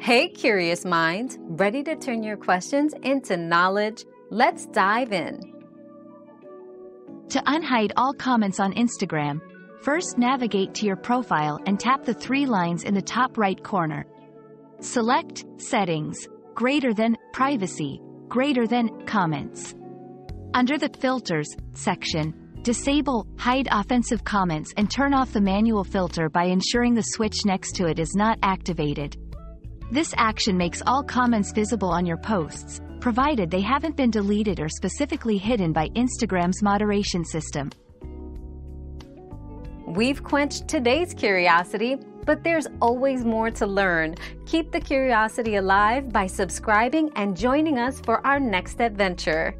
Hey, curious minds, ready to turn your questions into knowledge? Let's dive in. To unhide all comments on Instagram, first navigate to your profile and tap the three lines in the top right corner. Select Settings, greater than Privacy, greater than Comments. Under the Filters section, disable Hide Offensive Comments and turn off the manual filter by ensuring the switch next to it is not activated. This action makes all comments visible on your posts, provided they haven't been deleted or specifically hidden by Instagram's moderation system. We've quenched today's curiosity, but there's always more to learn. Keep the curiosity alive by subscribing and joining us for our next adventure.